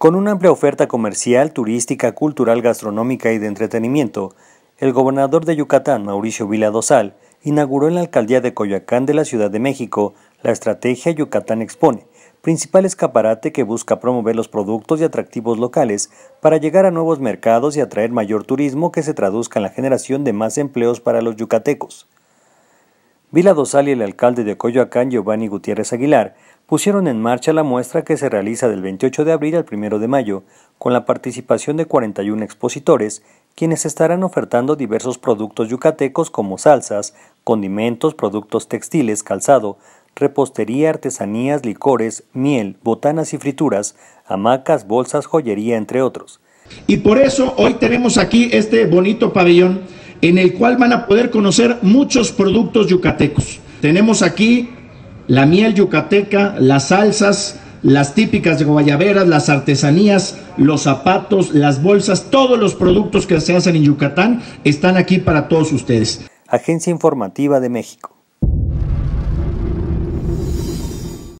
Con una amplia oferta comercial, turística, cultural, gastronómica y de entretenimiento, el gobernador de Yucatán, Mauricio Vila Dosal, inauguró en la alcaldía de Coyoacán de la Ciudad de México la estrategia Yucatán Expone, principal escaparate que busca promover los productos y atractivos locales para llegar a nuevos mercados y atraer mayor turismo que se traduzca en la generación de más empleos para los yucatecos. Vila Dosal y el alcalde de Coyoacán, Giovanni Gutiérrez Aguilar, pusieron en marcha la muestra que se realiza del 28 de abril al 1 de mayo, con la participación de 41 expositores, quienes estarán ofertando diversos productos yucatecos como salsas, condimentos, productos textiles, calzado, repostería, artesanías, licores, miel, botanas y frituras, hamacas, bolsas, joyería, entre otros. Y por eso hoy tenemos aquí este bonito pabellón en el cual van a poder conocer muchos productos yucatecos. Tenemos aquí la miel yucateca, las salsas, las típicas de guayaberas, las artesanías, los zapatos, las bolsas, todos los productos que se hacen en Yucatán están aquí para todos ustedes. Agencia Informativa de México.